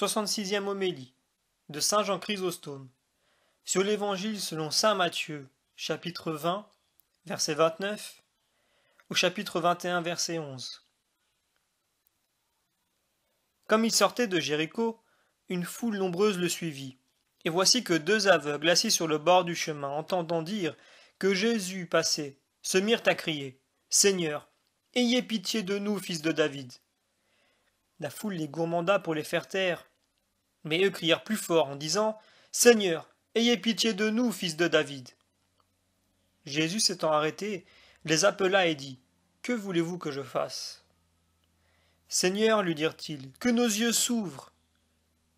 66e homélie de Saint Jean Chrysostome sur l'Évangile selon Saint Matthieu, chapitre 20, verset 29, au chapitre 21, verset 11. Comme il sortait de Jéricho, une foule nombreuse le suivit. Et voici que deux aveugles assis sur le bord du chemin, entendant dire que Jésus passait, se mirent à crier Seigneur, ayez pitié de nous, fils de David. La foule les gourmanda pour les faire taire. Mais eux crièrent plus fort en disant Seigneur, ayez pitié de nous, fils de David. Jésus s'étant arrêté, les appela et dit Que voulez-vous que je fasse? Seigneur, lui dirent-ils, que nos yeux s'ouvrent.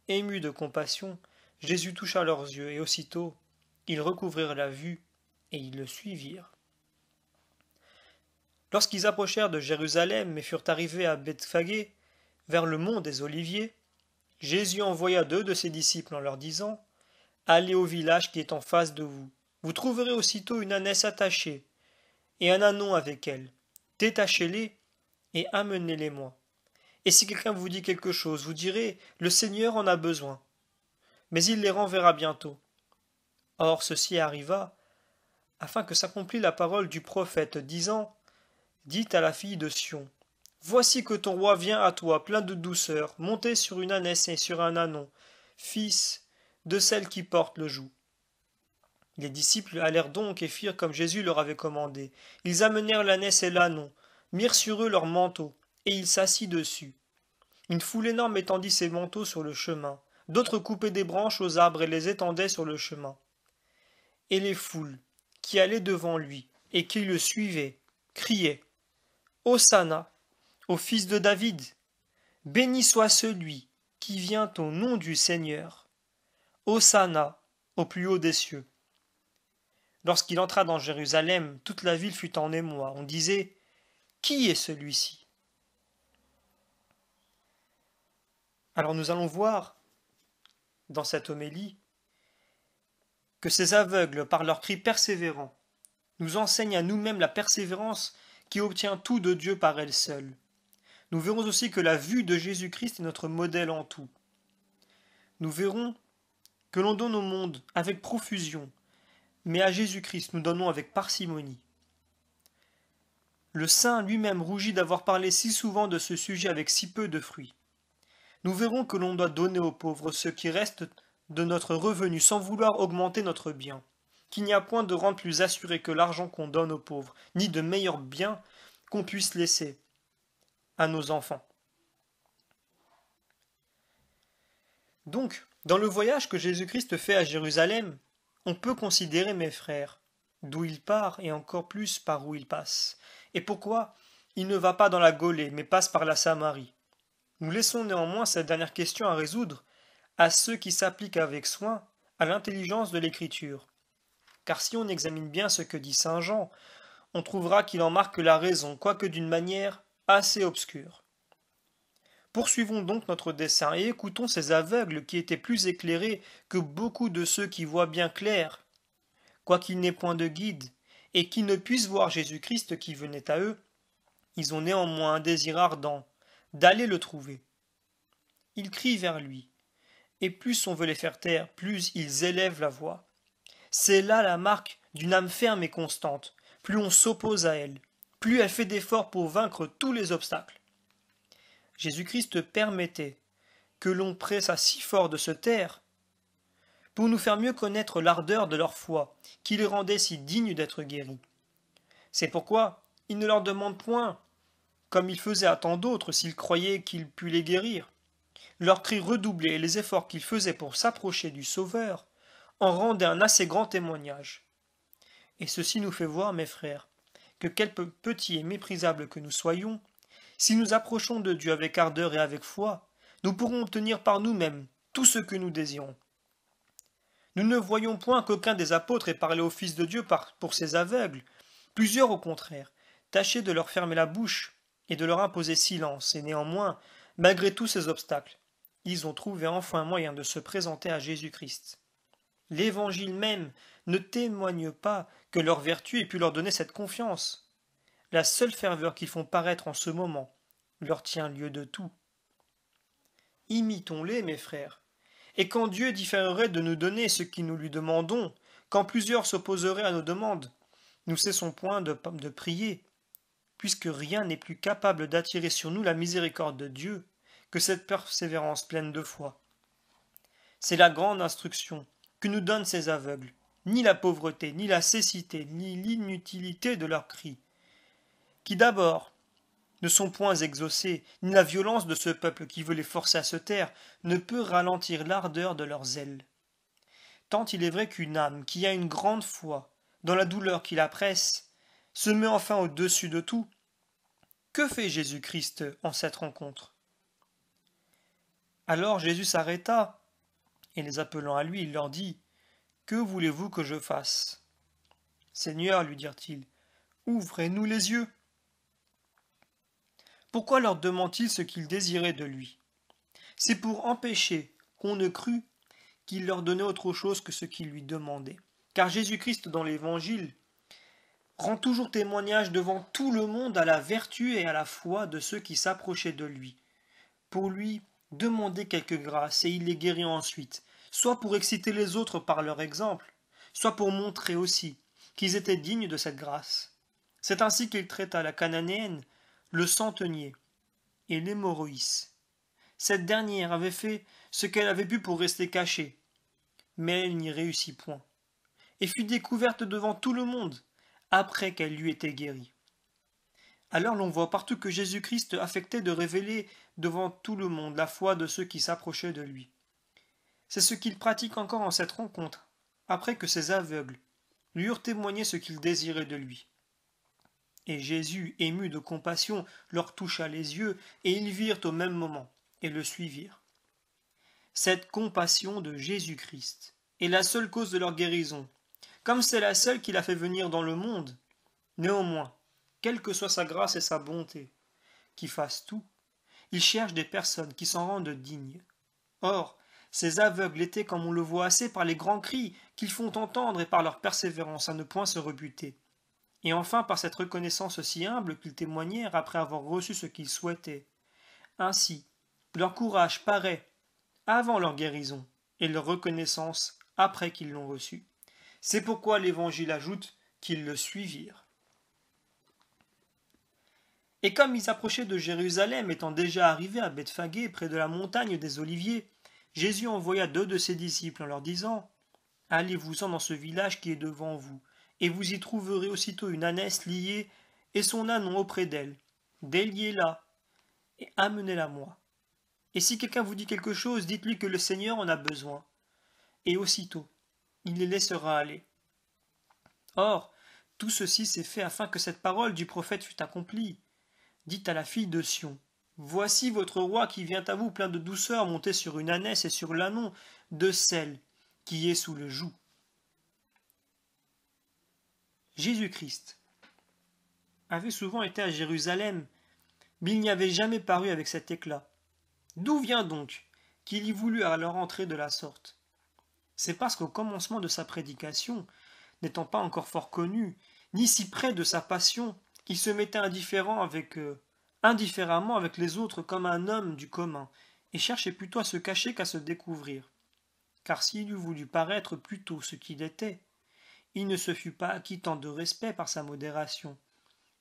Ému de compassion, Jésus toucha leurs yeux, et aussitôt ils recouvrirent la vue, et ils le suivirent. Lorsqu'ils approchèrent de Jérusalem et furent arrivés à Bethphagée, vers le mont des Oliviers, Jésus envoya deux de ses disciples en leur disant Allez au village qui est en face de vous. Vous trouverez aussitôt une ânesse attachée, et un anon avec elle. Détachez-les et amenez-les-moi. Et si quelqu'un vous dit quelque chose, vous direz Le Seigneur en a besoin. Mais il les renverra bientôt. Or ceci arriva, afin que s'accomplît la parole du prophète, disant Dites à la fille de Sion Voici que ton roi vient à toi, plein de douceur, monté sur une ânesse et sur un anon, fils de celle qui porte le joug. Les disciples allèrent donc et firent comme Jésus leur avait commandé. Ils amenèrent l'ânesse et l'anon, mirent sur eux leurs manteaux, et il s'assit dessus. Une foule énorme étendit ses manteaux sur le chemin, d'autres coupaient des branches aux arbres et les étendaient sur le chemin. Et les foules, qui allaient devant lui, et qui le suivaient, criaient. Hosanna, au fils de David. Béni soit celui qui vient au nom du Seigneur. Hosanna, au plus haut des cieux. Lorsqu'il entra dans Jérusalem, toute la ville fut en émoi. On disait Qui est celui-ci? Alors nous allons voir dans cette homélie que ces aveugles, par leurs cris persévérants, nous enseignent à nous-mêmes la persévérance qui obtient tout de Dieu par elle seule. Nous verrons aussi que la vue de Jésus-Christ est notre modèle en tout. Nous verrons que l'on donne au monde avec profusion, mais à Jésus-Christ nous donnons avec parcimonie. Le saint lui-même rougit d'avoir parlé si souvent de ce sujet avec si peu de fruits nous verrons que l'on doit donner aux pauvres ce qui reste de notre revenu sans vouloir augmenter notre bien, qu'il n'y a point de rente plus assurée que l'argent qu'on donne aux pauvres, ni de meilleur bien qu'on puisse laisser Donc, dans le voyage que Jésus-Christ fait à Jérusalem, on peut considérer, mes frères, d'où il part et encore plus par où il passe. Et pourquoi il ne va pas dans la Gaulée, mais passe par la Samarie? Nous laissons néanmoins cette dernière question à résoudre à ceux qui s'appliquent avec soin à l'intelligence de l'écriture. Car si on examine bien ce que dit saint Jean, on trouvera qu'il en marque la raison, quoique d'une manière assez obscure. Poursuivons donc notre dessein et écoutons ces aveugles qui étaient plus éclairés que beaucoup de ceux qui voient bien clair. Quoiqu'ils n'aient point de guide, et qu'ils ne puissent voir Jésus-Christ qui venait à eux, ils ont néanmoins un désir ardent d'aller le trouver. Ils crient vers lui, et plus on veut les faire taire, plus ils élèvent la voix. C'est là la marque d'une âme ferme et constante. Plus on s'oppose à elle, plus elle fait d'efforts pour vaincre tous les obstacles. Jésus-Christ permettait que l'on pressa si fort de se taire pour nous faire mieux connaître l'ardeur de leur foi, qui les rendait si dignes d'être guéris. C'est pourquoi il ne leur demande point comme il faisait à tant d'autres s'il croyait qu'il pût les guérir. Leurs cris redoublés et les efforts qu'ils faisaient pour s'approcher du Sauveur en rendaient un assez grand témoignage. Et ceci nous fait voir, mes frères, que quelque petits et méprisables que nous soyons, si nous approchons de Dieu avec ardeur et avec foi, nous pourrons obtenir par nous-mêmes tout ce que nous désirons. Nous ne voyons point qu'aucun des apôtres ait parlé au Fils de Dieu pour ces aveugles. Plusieurs, au contraire, tâchaient de leur fermer la bouche et de leur imposer silence, et néanmoins, malgré tous ces obstacles, ils ont trouvé enfin moyen de se présenter à Jésus-Christ. L'Évangile même ne témoigne pas que leur vertu ait pu leur donner cette confiance. La seule ferveur qu'ils font paraître en ce moment leur tient lieu de tout. imitons-les, mes frères. Et quand Dieu différerait de nous donner ce que nous lui demandons, quand plusieurs s'opposeraient à nos demandes, nous cessons point de, de prier, puisque rien n'est plus capable d'attirer sur nous la miséricorde de Dieu que cette persévérance pleine de foi. C'est la grande instruction que nous donnent ces aveugles, ni la pauvreté, ni la cécité, ni l'inutilité de leurs cris, qui d'abord ne sont point exaucés, ni la violence de ce peuple qui veut les forcer à se taire ne peut ralentir l'ardeur de leurs ailes. Tant il est vrai qu'une âme qui a une grande foi, dans la douleur qui la presse, se met enfin au-dessus de tout. Que fait Jésus-Christ en cette rencontre? Alors Jésus s'arrêta, et les appelant à lui, il leur dit Que voulez-vous que je fasse? Seigneur, lui dirent-ils, ouvrez-nous les yeux. Pourquoi leur demande-t-il ce qu'ils désiraient de lui? C'est pour empêcher qu'on ne crût qu'il leur donnait autre chose que ce qu'ils lui demandaient. Car Jésus-Christ dans l'Évangile rend toujours témoignage devant tout le monde à la vertu et à la foi de ceux qui s'approchaient de lui. Pour lui, demander quelque grâce et il les guérit ensuite, soit pour exciter les autres par leur exemple, soit pour montrer aussi qu'ils étaient dignes de cette grâce. C'est ainsi qu'il traita la cananéenne le centenier et l'hémorroïs. Cette dernière avait fait ce qu'elle avait pu pour rester cachée, mais elle n'y réussit point, et fut découverte devant tout le monde, après qu'elle lui était guérie. Alors l'on voit partout que Jésus-Christ affectait de révéler devant tout le monde la foi de ceux qui s'approchaient de lui. C'est ce qu'il pratique encore en cette rencontre, après que ces aveugles lui eurent témoigné ce qu'ils désiraient de lui. Et Jésus, ému de compassion, leur toucha les yeux, et ils virent au même moment, et le suivirent. Cette compassion de Jésus-Christ est la seule cause de leur guérison, comme c'est la seule qui l'a fait venir dans le monde. Néanmoins, quelle que soit sa grâce et sa bonté, qui fasse tout, il cherche des personnes qui s'en rendent dignes. Or, ces aveugles étaient, comme on le voit assez, par les grands cris qu'ils font entendre et par leur persévérance à ne point se rebuter et enfin par cette reconnaissance si humble qu'ils témoignèrent après avoir reçu ce qu'ils souhaitaient. Ainsi, leur courage paraît avant leur guérison, et leur reconnaissance après qu'ils l'ont reçu. C'est pourquoi l'Évangile ajoute qu'ils le suivirent. Et comme ils approchaient de Jérusalem, étant déjà arrivés à Bethphagée, près de la montagne des Oliviers, Jésus envoya deux de ses disciples en leur disant Allez-vous-en dans ce village qui est devant vous, et vous y trouverez aussitôt une ânesse liée et son ânon auprès d'elle. Déliez-la et amenez-la moi. Et si quelqu'un vous dit quelque chose, dites-lui que le Seigneur en a besoin. Et aussitôt, il les laissera aller. Or, tout ceci s'est fait afin que cette parole du prophète fût accomplie. Dites à la fille de Sion Voici votre roi qui vient à vous plein de douceur, monté sur une ânesse et sur l'ânon de celle qui est sous le joug. Jésus-Christ avait souvent été à Jérusalem, mais il n'y avait jamais paru avec cet éclat. D'où vient donc qu'il y voulut alors entrer de la sorte? C'est parce qu'au commencement de sa prédication, n'étant pas encore fort connu, ni si près de sa passion, il se mettait indifférent avec eux, indifféremment avec les autres comme un homme du commun, et cherchait plutôt à se cacher qu'à se découvrir. Car s'il eût voulu paraître plutôt ce qu'il était, il ne se fût pas acquis tant de respect par sa modération,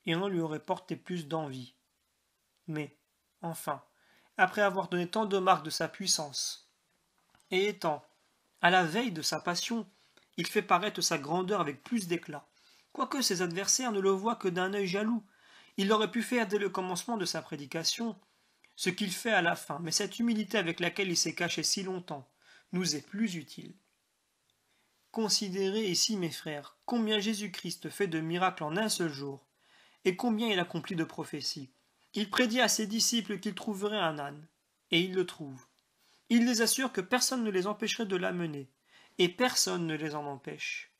et on lui aurait porté plus d'envie. Mais, enfin, après avoir donné tant de marques de sa puissance, et étant, à la veille de sa passion, il fait paraître sa grandeur avec plus d'éclat. Quoique ses adversaires ne le voient que d'un œil jaloux, il aurait pu faire dès le commencement de sa prédication ce qu'il fait à la fin, mais cette humilité avec laquelle il s'est caché si longtemps nous est plus utile. Considérez ici, mes frères, combien Jésus-Christ fait de miracles en un seul jour, et combien il accomplit de prophéties. Il prédit à ses disciples qu'il trouverait un âne, et il le trouve. Il les assure que personne ne les empêcherait de l'amener, et personne ne les en empêche.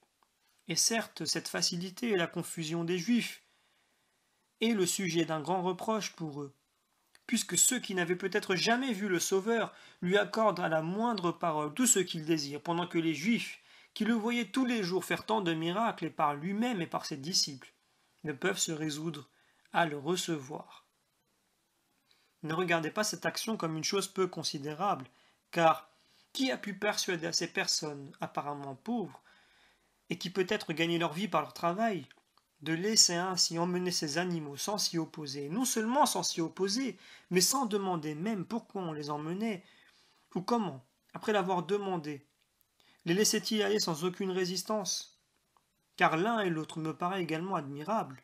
Et certes, cette facilité et la confusion des Juifs est le sujet d'un grand reproche pour eux, puisque ceux qui n'avaient peut-être jamais vu le Sauveur lui accordent à la moindre parole tout ce qu'ils désirent, pendant que les Juifs qui le voyaient tous les jours faire tant de miracles et par lui-même et par ses disciples, ne peuvent se résoudre à le recevoir. ne regardez pas cette action comme une chose peu considérable, car qui a pu persuader à ces personnes apparemment pauvres, et qui peut-être gagnaient leur vie par leur travail, de laisser ainsi emmener ces animaux sans s'y opposer, non seulement sans s'y opposer, mais sans demander même pourquoi on les emmenait, ou comment, après l'avoir demandé, les laissait-il aller sans aucune résistance? Car l'un et l'autre me paraît également admirable,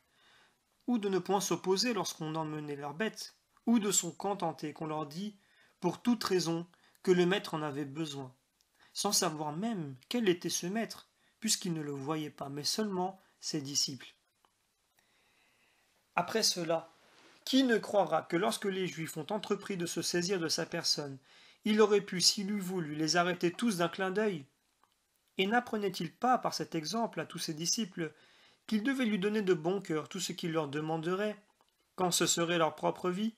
ou de ne point s'opposer lorsqu'on emmenait leurs bêtes, ou de s'en contenter qu'on leur dit, pour toute raison, que le maître en avait besoin, sans savoir même quel était ce maître, puisqu'ils ne le voyaient pas, mais seulement ses disciples. Après cela, qui ne croira que lorsque les Juifs ont entrepris de se saisir de sa personne, il aurait pu, s'il eût voulu, les arrêter tous d'un clin d'œil? Et n'apprenait-il pas par cet exemple à tous ses disciples qu'ils devaient lui donner de bon cœur tout ce qu'il leur demanderait, quand ce serait leur propre vie?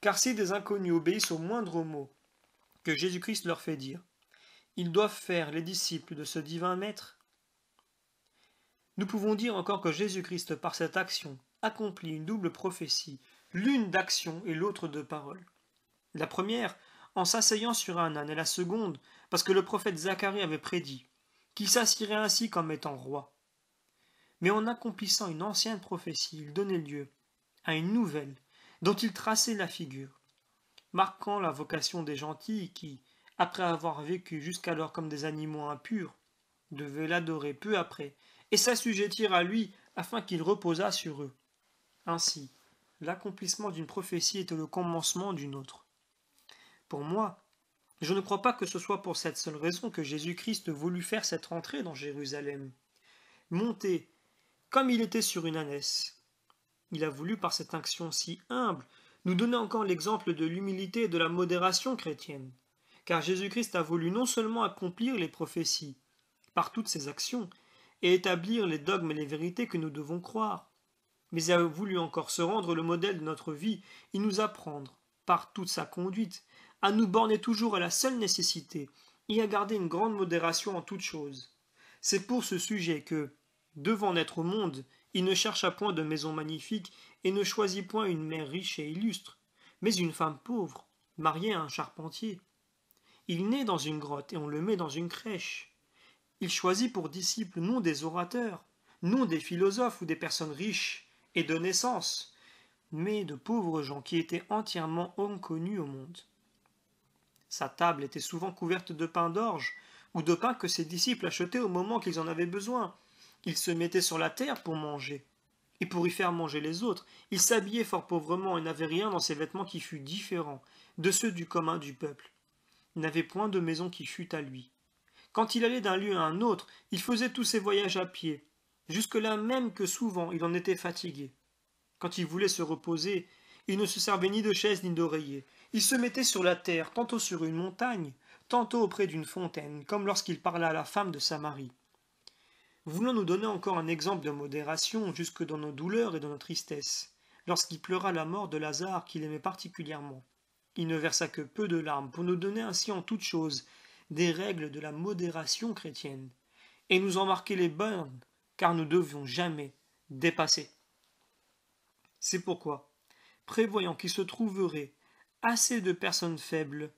Car si des inconnus obéissent au moindre mot que Jésus-Christ leur fait dire, ils doivent faire les disciples de ce divin Maître. Nous pouvons dire encore que Jésus-Christ, par cette action, accomplit une double prophétie, l'une d'action et l'autre de parole. La première, en s'asseyant sur un âne, et la seconde, parce que le prophète Zacharie avait prédit qu'il s'assirait ainsi comme étant roi. Mais en accomplissant une ancienne prophétie, il donnait lieu à une nouvelle, dont il traçait la figure, marquant la vocation des gentils qui, après avoir vécu jusqu'alors comme des animaux impurs, devaient l'adorer peu après et s'assujettir à lui afin qu'il reposât sur eux. Ainsi, l'accomplissement d'une prophétie était le commencement d'une autre. Pour moi, je ne crois pas que ce soit pour cette seule raison que Jésus-Christ voulut faire cette entrée dans Jérusalem. Monter, comme il était sur une ânesse, il a voulu, par cette action si humble, nous donner encore l'exemple de l'humilité et de la modération chrétienne. Car Jésus-Christ a voulu non seulement accomplir les prophéties par toutes ses actions, et établir les dogmes et les vérités que nous devons croire, mais a voulu encore se rendre le modèle de notre vie et nous apprendre, par toute sa conduite, à nous borner toujours à la seule nécessité et à garder une grande modération en toutes choses. C'est pour ce sujet que, devant naître au monde, il ne chercha point de maison magnifique et ne choisit point une mère riche et illustre, mais une femme pauvre, mariée à un charpentier. Il naît dans une grotte et on le met dans une crèche. Il choisit pour disciples non des orateurs, non des philosophes ou des personnes riches et de naissance, mais de pauvres gens qui étaient entièrement inconnus au monde. Sa table était souvent couverte de pain d'orge, ou de pain que ses disciples achetaient au moment qu'ils en avaient besoin, il se mettait sur la terre pour manger. Et pour y faire manger les autres, il s'habillait fort pauvrement et n'avait rien dans ses vêtements qui fût différent de ceux du commun du peuple. Il n'avait point de maison qui fût à lui. Quand il allait d'un lieu à un autre, il faisait tous ses voyages à pied, jusque-là même que souvent il en était fatigué. Quand il voulait se reposer, il ne se servait ni de chaise ni d'oreiller. Il se mettait sur la terre, tantôt sur une montagne, tantôt auprès d'une fontaine, comme lorsqu'il parla à la femme de Samarie. Voulons nous donner encore un exemple de modération jusque dans nos douleurs et dans nos tristesses. Lorsqu'il pleura la mort de Lazare qu'il aimait particulièrement, il ne versa que peu de larmes pour nous donner ainsi en toutes choses des règles de la modération chrétienne, et nous en marquer les bornes, car nous ne devions jamais dépasser. C'est pourquoi, prévoyant qu'il se trouverait assez de personnes faibles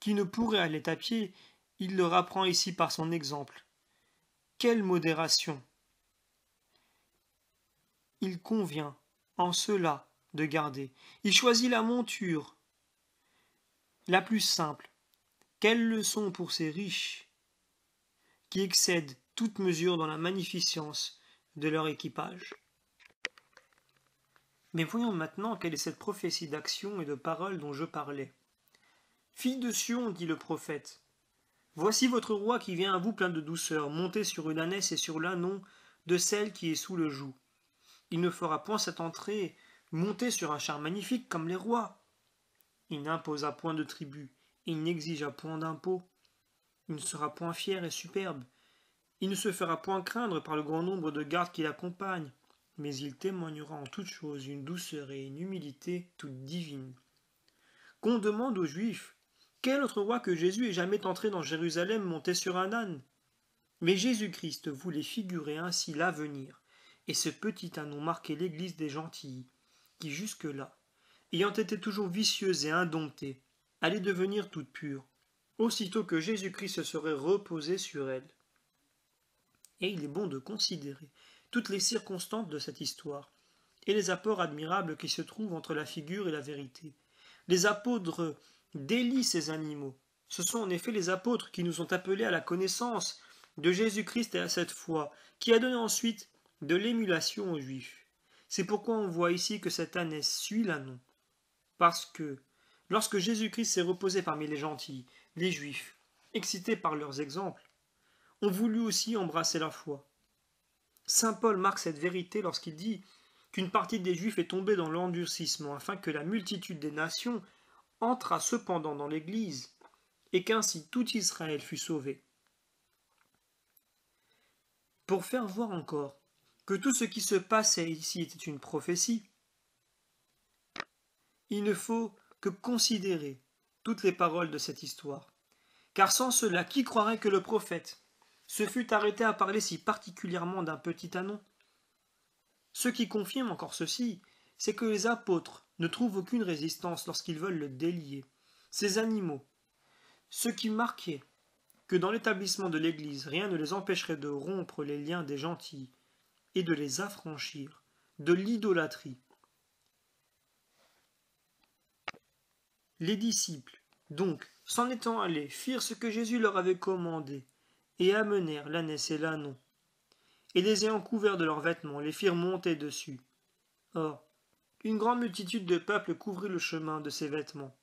qui ne pourraient aller à pied, il leur apprend ici par son exemple quelle modération Il convient, en cela, de garder. Il choisit la monture la plus simple. Quelle leçon pour ces riches qui excèdent toute mesure dans la magnificence de leur équipage. Mais voyons maintenant quelle est cette prophétie d'action et de parole dont je parlais. Fille de Sion, dit le prophète, Voici votre roi qui vient à vous plein de douceur, monté sur une ânesse et sur l'ânon de celle qui est sous le joug. Il ne fera point cette entrée monté sur un char magnifique comme les rois. Il n'imposa point de tribut, il n'exigea point d'impôt. Il ne sera point fier et superbe. Il ne se fera point craindre par le grand nombre de gardes qui l'accompagnent, mais il témoignera en toutes choses une douceur et une humilité toute divine. Qu'on demande aux Juifs quel autre roi que Jésus est jamais entré dans Jérusalem monté sur un âne? Mais Jésus-Christ voulait figurer ainsi l'avenir, et ce petit ânon marquait l'église des gentils, qui jusque-là ayant été toujours vicieuse et indomptée, allait devenir toute pure, aussitôt que Jésus-Christ se serait reposé sur elle. Et il est bon de considérer toutes les circonstances de cette histoire, et les apports admirables qui se trouvent entre la figure et la vérité. Les apôtres délient ces animaux. Ce sont en effet les apôtres qui nous ont appelés à la connaissance de Jésus-Christ et à cette foi, qui a donné ensuite de l'émulation aux Juifs. C'est pourquoi on voit ici que cette ânesse suit l'annon. Parce que, lorsque Jésus-Christ s'est reposé parmi les gentils, les Juifs, excités par leurs exemples, ont voulu aussi embrasser la foi. Saint Paul marque cette vérité lorsqu'il dit qu'une partie des Juifs est tombée dans l'endurcissement afin que la multitude des nations entra cependant dans l'Église et qu'ainsi tout Israël fut sauvé. Pour faire voir encore que tout ce qui se passait ici était une prophétie, il ne faut que considérer toutes les paroles de cette histoire. Car sans cela, qui croirait que le prophète se fût arrêté à parler si particulièrement d'un petit anon Ce qui confirme encore ceci, c'est que les apôtres ne trouvent aucune résistance lorsqu'ils veulent le délier. Ces animaux, ce qui marquait que dans l'établissement de l'Église rien ne les empêcherait de rompre les liens des gentils et de les affranchir de l'idolâtrie. Les disciples, donc, s'en étant allés, firent ce que Jésus leur avait commandé, et amenèrent l'ânesse et l'ânon. Et les ayant couverts de leurs vêtements, les firent monter dessus. Or, une grande multitude de peuple couvrit le chemin de ces vêtements.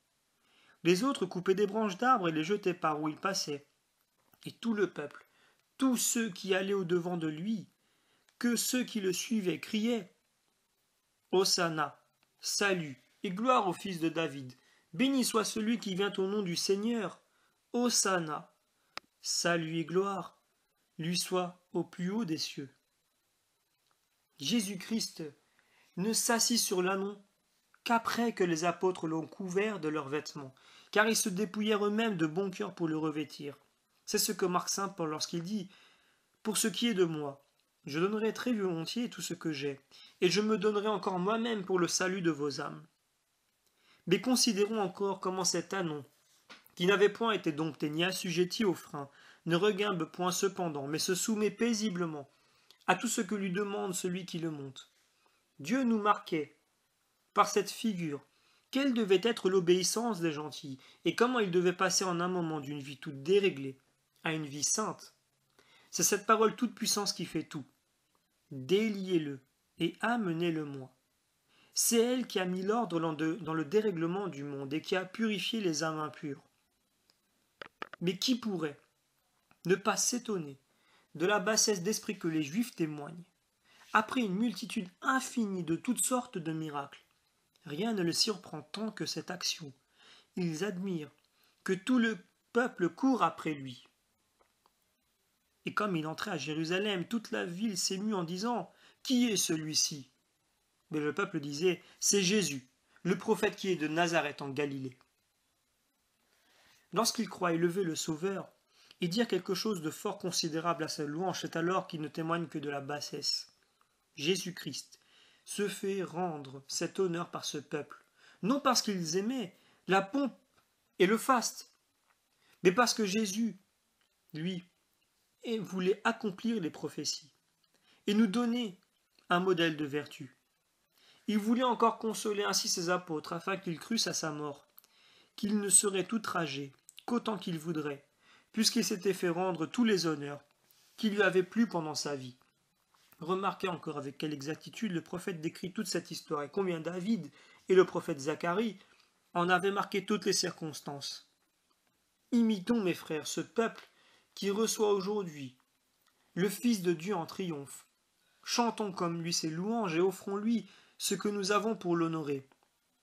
Les autres coupaient des branches d'arbres et les jetaient par où ils passaient. Et tout le peuple, tous ceux qui allaient au-devant de lui, que ceux qui le suivaient criaient Hosanna, salut et gloire au fils de David. Béni soit celui qui vient au nom du Seigneur. Hosanna, salut et gloire lui soit au plus haut des cieux. Jésus-Christ ne s'assit sur l'annon qu'après que les apôtres l'ont couvert de leurs vêtements, car ils se dépouillèrent eux-mêmes de bon cœur pour le revêtir. C'est ce que marque saint Paul lorsqu'il dit Pour ce qui est de moi, je donnerai très volontiers tout ce que j'ai, et je me donnerai encore moi-même pour le salut de vos âmes. Mais considérons encore comment cet anon, qui n'avait point été dompté ni assujetti au frein, ne regimbe point cependant, mais se soumet paisiblement à tout ce que lui demande celui qui le monte. Dieu nous marquait, par cette figure, quelle devait être l'obéissance des gentils, et comment ils devaient passer en un moment d'une vie toute déréglée à une vie sainte? C'est cette parole toute puissance qui fait tout déliez-le et amenez-le-moi. C'est elle qui a mis l'ordre dans le dérèglement du monde et qui a purifié les âmes impures. Mais qui pourrait ne pas s'étonner de la bassesse d'esprit que les Juifs témoignent Après une multitude infinie de toutes sortes de miracles, rien ne le surprend tant que cette action. Ils admirent que tout le peuple court après lui. Et comme il entrait à Jérusalem, toute la ville s'émut en disant Qui est celui-ci Mais le peuple disait C'est Jésus, le prophète qui est de Nazareth en Galilée. Lorsqu'il croit élever le Sauveur et dire quelque chose de fort considérable à sa louange, c'est alors qu'il ne témoigne que de la bassesse. Jésus-Christ se fait rendre cet honneur par ce peuple, non parce qu'ils aimaient la pompe et le faste, mais parce que Jésus, lui, voulait accomplir les prophéties, et nous donner un modèle de vertu. Il voulait encore consoler ainsi ses apôtres, afin qu'ils crussent à sa mort, qu'il ne serait outragé qu'autant qu'il voudrait, puisqu'il s'était fait rendre tous les honneurs qui lui avaient plu pendant sa vie. Remarquez encore avec quelle exactitude le prophète décrit toute cette histoire et combien David et le prophète Zacharie en avaient marqué toutes les circonstances. Imitons, mes frères, ce peuple qui reçoit aujourd'hui le Fils de Dieu en triomphe. Chantons comme lui ses louanges et offrons-lui ce que nous avons pour l'honorer.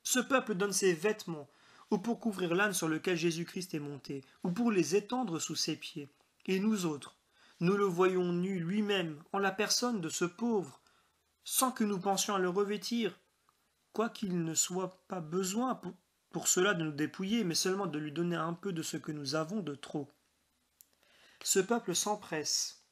Ce peuple donne ses vêtements, ou pour couvrir l'âne sur lequel Jésus-Christ est monté, ou pour les étendre sous ses pieds. Et nous autres, nous le voyons nu lui-même, en la personne de ce pauvre, sans que nous pensions à le revêtir, quoiqu'il ne soit pas besoin pour, cela de nous dépouiller, mais seulement de lui donner un peu de ce que nous avons de trop. Ce peuple s'empresse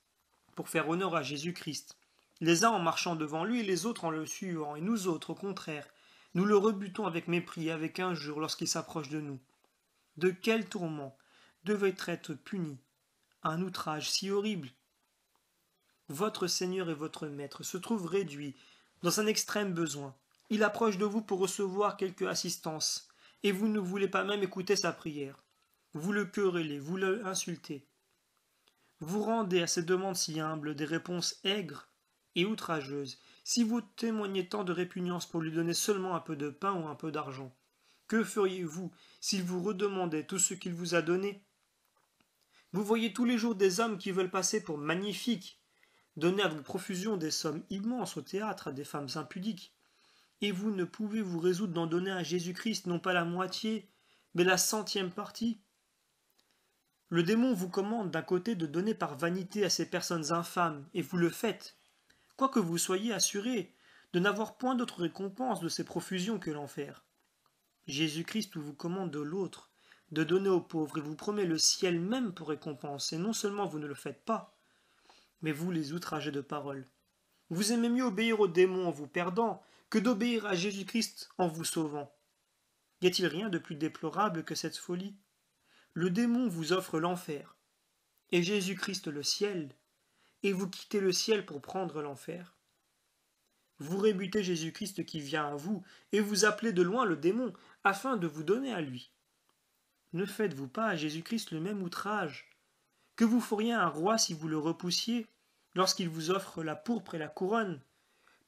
pour faire honneur à Jésus-Christ, les uns en marchant devant lui et les autres en le suivant, et nous autres, au contraire, nous le rebutons avec mépris et avec injure lorsqu'il s'approche de nous. De quel tourment devait être puni un outrage si horrible? Votre Seigneur et votre Maître se trouve réduit dans un extrême besoin. Il approche de vous pour recevoir quelque assistance, et vous ne voulez pas même écouter sa prière. Vous le querellez, vous l'insultez. Vous rendez à ces demandes si humbles des réponses aigres et outrageuses, si vous témoignez tant de répugnance pour lui donner seulement un peu de pain ou un peu d'argent. Que feriez-vous s'il vous redemandait tout ce qu'il vous a donné? Vous voyez tous les jours des hommes qui veulent passer pour magnifiques, donner avec profusion des sommes immenses au théâtre à des femmes impudiques, et vous ne pouvez vous résoudre d'en donner à Jésus-Christ non pas la moitié, mais la centième partie. Le démon vous commande d'un côté de donner par vanité à ces personnes infâmes, et vous le faites, quoique vous soyez assuré de n'avoir point d'autre récompense de ces profusions que l'enfer. Jésus-Christ vous commande de l'autre, de donner aux pauvres, et vous promet le ciel même pour récompense, et non seulement vous ne le faites pas, mais vous les outragez de paroles. Vous aimez mieux obéir au démon en vous perdant que d'obéir à Jésus-Christ en vous sauvant. Y a-t-il rien de plus déplorable que cette folie? Le démon vous offre l'enfer, et Jésus-Christ le ciel, et vous quittez le ciel pour prendre l'enfer. Vous rébutez Jésus-Christ qui vient à vous, et vous appelez de loin le démon, afin de vous donner à lui. Ne faites-vous pas à Jésus-Christ le même outrage? Que vous feriez un roi si vous le repoussiez, lorsqu'il vous offre la pourpre et la couronne,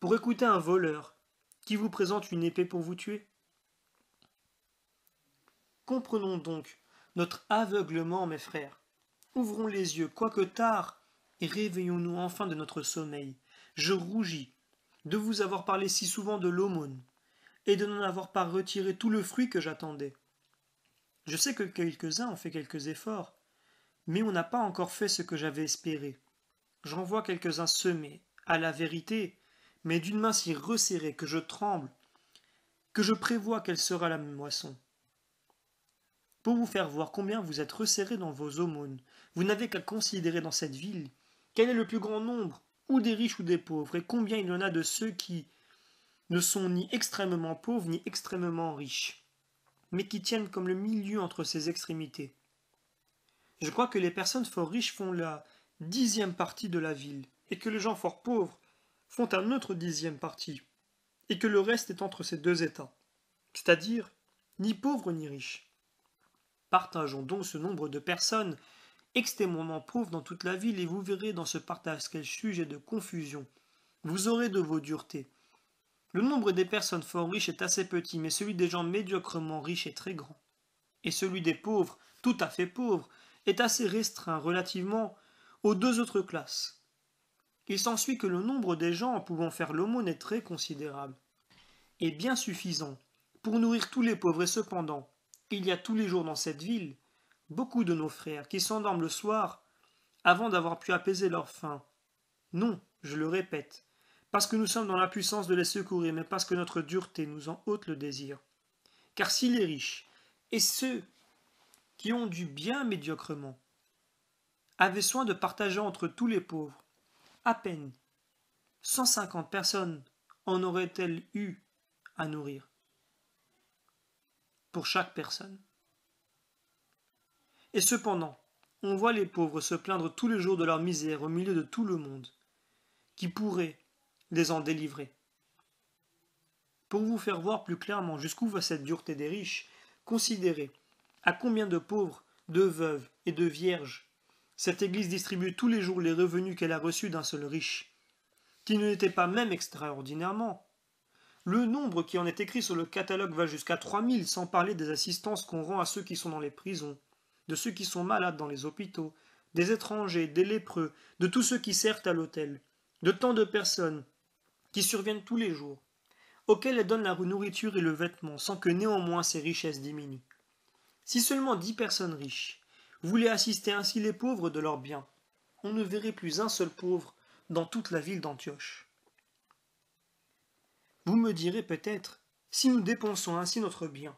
pour écouter un voleur qui vous présente une épée pour vous tuer? Comprenons donc notre aveuglement, mes frères. Ouvrons les yeux, quoique tard, réveillons-nous enfin de notre sommeil. Je rougis de vous avoir parlé si souvent de l'aumône, et de n'en avoir pas retiré tout le fruit que j'attendais. Je sais que quelques-uns ont fait quelques efforts, mais on n'a pas encore fait ce que j'avais espéré. J'en vois quelques-uns semés, à la vérité, mais d'une main si resserrée que je tremble, que je prévois quelle sera la moisson. Pour vous faire voir combien vous êtes resserrés dans vos aumônes, vous n'avez qu'à considérer dans cette ville quel est le plus grand nombre, ou des riches ou des pauvres, et combien il y en a de ceux qui ne sont ni extrêmement pauvres ni extrêmement riches, mais qui tiennent comme le milieu entre ces extrémités? Je crois que les personnes fort riches font la dixième partie de la ville, et que les gens fort pauvres font un autre dixième partie, et que le reste est entre ces deux états, c'est-à-dire ni pauvres ni riches. Partageons donc ce nombre de personnes extrêmement pauvres dans toute la ville, et vous verrez dans ce partage quel sujet de confusion vous aurez de vos duretés. Le nombre des personnes fort riches est assez petit, mais celui des gens médiocrement riches est très grand. Et celui des pauvres, tout à fait pauvres, est assez restreint relativement aux deux autres classes. Il s'ensuit que le nombre des gens pouvant faire l'aumône est très considérable, et bien suffisant pour nourrir tous les pauvres, et cependant, il y a tous les jours dans cette ville beaucoup de nos frères qui s'endorment le soir avant d'avoir pu apaiser leur faim. Non, je le répète, parce que nous sommes dans la puissance de les secourir, mais parce que notre dureté nous en ôte le désir. Car si les riches et ceux qui ont du bien médiocrement avaient soin de partager entre tous les pauvres, à peine cent cinquante personnes en auraient-elles eu à nourrir pour chaque personne? Et cependant, on voit les pauvres se plaindre tous les jours de leur misère au milieu de tout le monde, qui pourrait les en délivrer. Pour vous faire voir plus clairement jusqu'où va cette dureté des riches, considérez à combien de pauvres, de veuves et de vierges cette Église distribue tous les jours les revenus qu'elle a reçus d'un seul riche, qui ne l'était pas même extraordinairement. Le nombre qui en est écrit sur le catalogue va jusqu'à trois mille, sans parler des assistances qu'on rend à ceux qui sont dans les prisons, de ceux qui sont malades dans les hôpitaux, des étrangers, des lépreux, de tous ceux qui servent à l'hôtel, de tant de personnes qui surviennent tous les jours, auxquelles elle donne la nourriture et le vêtement, sans que néanmoins ces richesses diminuent. Si seulement dix personnes riches voulaient assister ainsi les pauvres de leurs biens. On ne verrait plus un seul pauvre dans toute la ville d'Antioche. Vous me direz peut-être, si nous dépensons ainsi notre bien,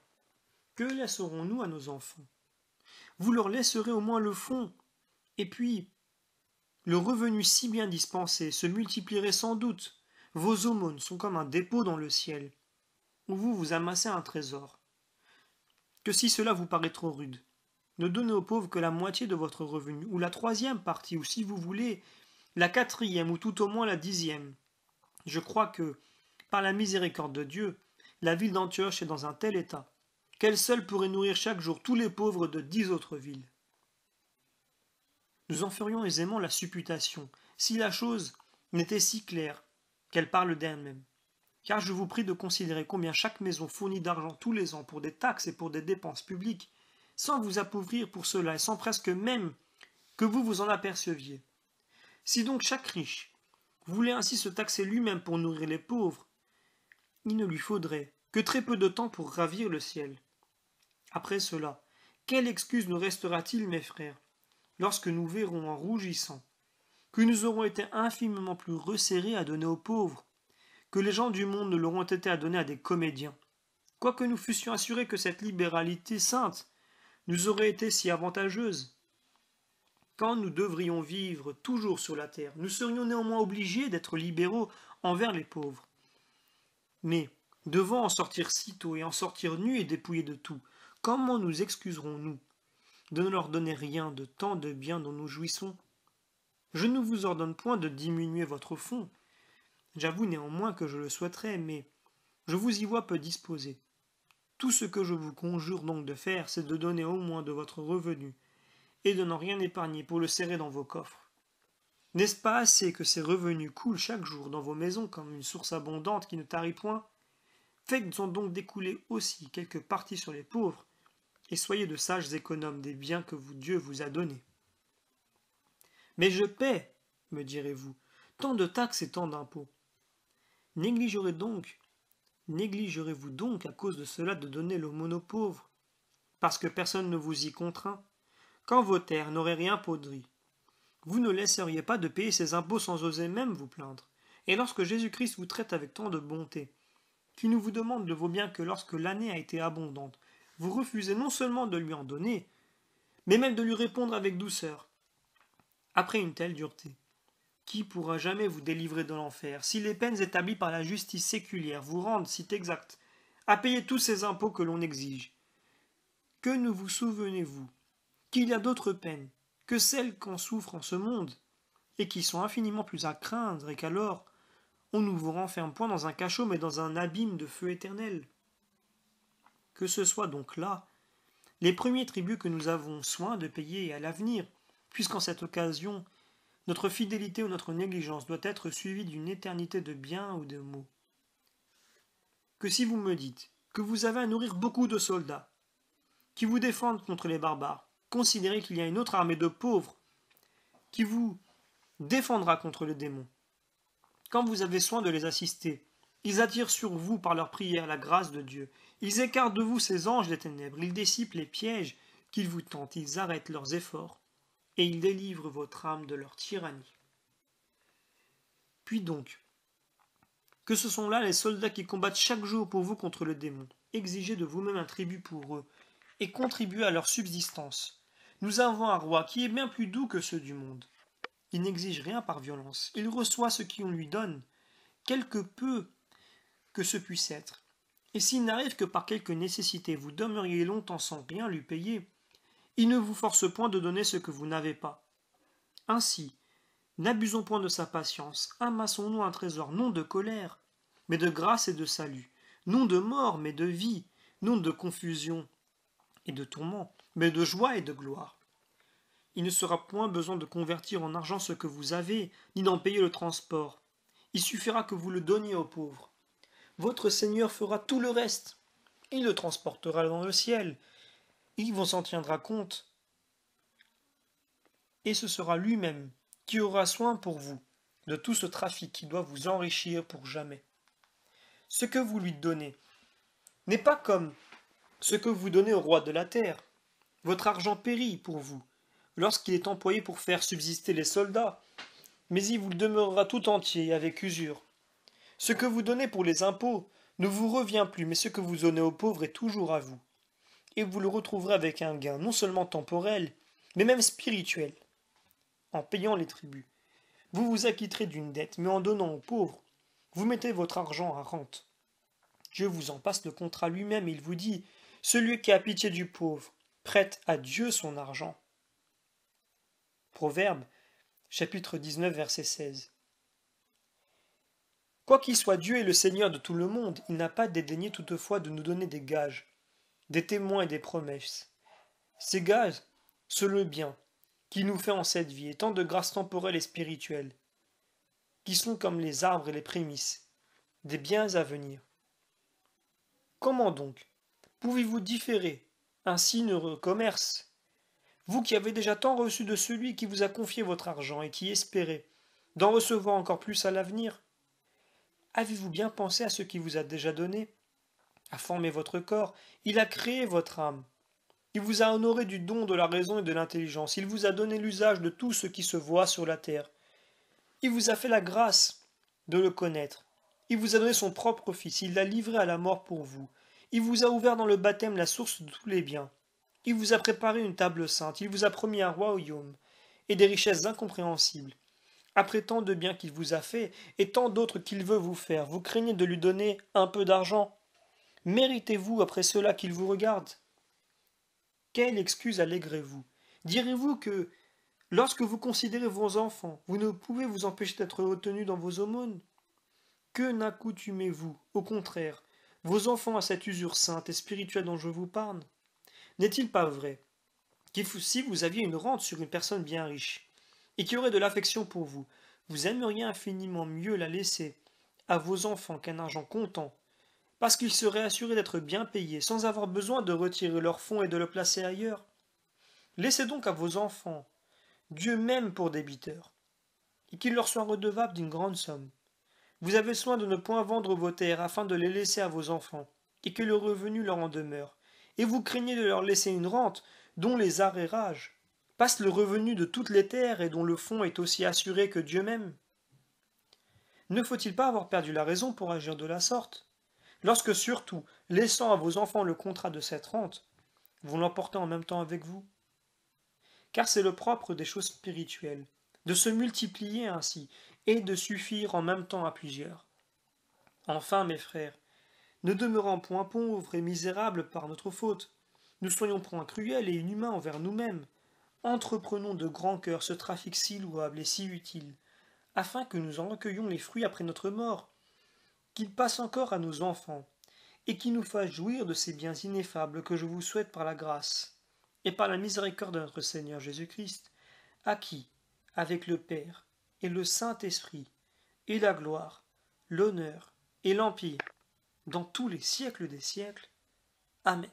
que laisserons-nous à nos enfants? Vous leur laisserez au moins le fond, et puis le revenu si bien dispensé se multiplierait sans doute. Vos aumônes sont comme un dépôt dans le ciel. où vous vous amassez un trésor. Que si cela vous paraît trop rude, ne donnez aux pauvres que la moitié de votre revenu, ou la troisième partie, ou si vous voulez, la quatrième, ou tout au moins la dixième. Je crois que, par la miséricorde de Dieu, la ville d'Antioche est dans un tel état qu'elle seule pourrait nourrir chaque jour tous les pauvres de dix autres villes? Nous en ferions aisément la supputation, si la chose n'était si claire qu'elle parle d'elle-même. Car je vous prie de considérer combien chaque maison fournit d'argent tous les ans pour des taxes et pour des dépenses publiques, sans vous appauvrir pour cela et sans presque même que vous vous en aperceviez. Si donc chaque riche voulait ainsi se taxer lui-même pour nourrir les pauvres, il ne lui faudrait que très peu de temps pour ravir le ciel. Après cela, quelle excuse nous restera-t-il, mes frères, lorsque nous verrons en rougissant que nous aurons été infiniment plus resserrés à donner aux pauvres, que les gens du monde ne l'auront été à donner à des comédiens, quoique nous fussions assurés que cette libéralité sainte nous aurait été si avantageuse. Quand nous devrions vivre toujours sur la terre, nous serions néanmoins obligés d'être libéraux envers les pauvres. Mais, devant en sortir sitôt et en sortir nus et dépouillés de tout, comment nous excuserons-nous de ne leur donner rien de tant de bien dont nous jouissons? Je ne vous ordonne point de diminuer votre fonds. J'avoue néanmoins que je le souhaiterais, mais je vous y vois peu disposé. Tout ce que je vous conjure donc de faire, c'est de donner au moins de votre revenu, et de n'en rien épargner pour le serrer dans vos coffres. N'est-ce pas assez que ces revenus coulent chaque jour dans vos maisons comme une source abondante qui ne tarit point? Faites-en donc découler aussi quelques parties sur les pauvres, et soyez de sages économes des biens que Dieu vous a donnés. Mais je paie, me direz-vous, tant de taxes et tant d'impôts. Négligerez donc, négligerez-vous donc à cause de cela de donner l'aumône aux pauvres, parce que personne ne vous y contraint, quand vos terres n'auraient rien podri. Vous ne laisseriez pas de payer ces impôts sans oser même vous plaindre. Et lorsque Jésus-Christ vous traite avec tant de bonté, qui ne vous demande de vos biens que lorsque l'année a été abondante, vous refusez non seulement de lui en donner, mais même de lui répondre avec douceur, après une telle dureté. Qui pourra jamais vous délivrer de l'enfer, si les peines établies par la justice séculière vous rendent, si exact, à payer tous ces impôts que l'on exige? Que ne vous souvenez-vous qu'il y a d'autres peines que celles qu'on souffre en ce monde, et qui sont infiniment plus à craindre, et qu'alors on ne vous renferme point dans un cachot, mais dans un abîme de feu éternel? Que ce soit donc là les premiers tributs que nous avons soin de payer à l'avenir, puisqu'en cette occasion, notre fidélité ou notre négligence doit être suivie d'une éternité de biens ou de maux. Que si vous me dites que vous avez à nourrir beaucoup de soldats, qui vous défendent contre les barbares, considérez qu'il y a une autre armée de pauvres qui vous défendra contre les démons. Quand vous avez soin de les assister, ils attirent sur vous par leur prière la grâce de Dieu. Ils écartent de vous ces anges des ténèbres, ils dissipent les pièges qu'ils vous tentent, ils arrêtent leurs efforts et ils délivrent votre âme de leur tyrannie. Puis donc, que ce sont là les soldats qui combattent chaque jour pour vous contre le démon. Exigez de vous-même un tribut pour eux, et contribuez à leur subsistance. Nous avons un roi qui est bien plus doux que ceux du monde. Il n'exige rien par violence, il reçoit ce qu'on lui donne, quelque peu que ce puisse être. Et s'il n'arrive que par quelque nécessité vous demeuriez longtemps sans rien lui payer, il ne vous force point de donner ce que vous n'avez pas. Ainsi, n'abusons point de sa patience, amassons-nous un trésor non de colère, mais de grâce et de salut, non de mort, mais de vie, non de confusion et de tourment, mais de joie et de gloire. Il ne sera point besoin de convertir en argent ce que vous avez, ni d'en payer le transport. Il suffira que vous le donniez aux pauvres. Votre Seigneur fera tout le reste. Il le transportera dans le ciel, il vous en tiendra compte, et ce sera lui-même qui aura soin pour vous de tout ce trafic qui doit vous enrichir pour jamais. Ce que vous lui donnez n'est pas comme ce que vous donnez au roi de la terre. Votre argent périt pour vous lorsqu'il est employé pour faire subsister les soldats, mais il vous demeurera tout entier avec usure. Ce que vous donnez pour les impôts ne vous revient plus, mais ce que vous donnez aux pauvres est toujours à vous et vous le retrouverez avec un gain non seulement temporel, mais même spirituel. En payant les tribus, vous vous acquitterez d'une dette, mais en donnant aux pauvres, vous mettez votre argent à rente. Dieu vous en passe le contrat lui-même, il vous dit Celui qui a pitié du pauvre prête à Dieu son argent. Proverbe, chapitre 19, verset 16. Quoiqu'il soit Dieu et le Seigneur de tout le monde, il n'a pas dédaigné toutefois de nous donner des gages, des témoins et des promesses. Ces gages, c'est le bien qui nous fait en cette vie, et tant de grâces temporelles et spirituelles, qui sont comme les arbres et les prémices, des biens à venir. Comment donc pouvez-vous différer un si heureux commerce Vous qui avez déjà tant reçu de celui qui vous a confié votre argent et qui espérez d'en recevoir encore plus à l'avenir? Avez-vous bien pensé à ce qui vous a déjà donné A formé votre corps, il a créé votre âme. Il vous a honoré du don de la raison et de l'intelligence. Il vous a donné l'usage de tout ce qui se voit sur la terre. Il vous a fait la grâce de le connaître. Il vous a donné son propre Fils. Il l'a livré à la mort pour vous. Il vous a ouvert dans le baptême la source de tous les biens. Il vous a préparé une table sainte. Il vous a promis un royaume et des richesses incompréhensibles. Après tant de biens qu'il vous a fait et tant d'autres qu'il veut vous faire, vous craignez de lui donner un peu d'argent. Méritez-vous après cela qu'il vous regarde. Quelle excuse allégrez-vous Direz-vous que, lorsque vous considérez vos enfants, vous ne pouvez vous empêcher d'être retenu dans vos aumônes? Que n'accoutumez-vous, au contraire, vos enfants à cette usure sainte et spirituelle dont je vous parle? N'est-il pas vrai que si vous aviez une rente sur une personne bien riche, et qui aurait de l'affection pour vous, vous aimeriez infiniment mieux la laisser à vos enfants qu'un argent comptant, parce qu'ils seraient assurés d'être bien payés, sans avoir besoin de retirer leurs fonds et de le placer ailleurs. Laissez donc à vos enfants Dieu même pour débiteurs, et qu'il leur soit redevable d'une grande somme. Vous avez soin de ne point vendre vos terres afin de les laisser à vos enfants, et que le revenu leur en demeure, et vous craignez de leur laisser une rente dont les arrérages passent le revenu de toutes les terres et dont le fonds est aussi assuré que Dieu même. Ne faut-il pas avoir perdu la raison pour agir de la sorte? Lorsque surtout, laissant à vos enfants le contrat de cette rente, vous l'emportez en même temps avec vous? Car c'est le propre des choses spirituelles, de se multiplier ainsi, et de suffire en même temps à plusieurs. Enfin, mes frères, ne demeurant point pauvres et misérables par notre faute, ne soyons point cruels et inhumains envers nous-mêmes, entreprenons de grand cœur ce trafic si louable et si utile, afin que nous en recueillions les fruits après notre mort, qu'il passe encore à nos enfants, et qui nous fasse jouir de ces biens ineffables que je vous souhaite par la grâce, et par la miséricorde de notre Seigneur Jésus-Christ, à qui, avec le Père et le Saint-Esprit, et la gloire, l'honneur et l'empire, dans tous les siècles des siècles. Amen.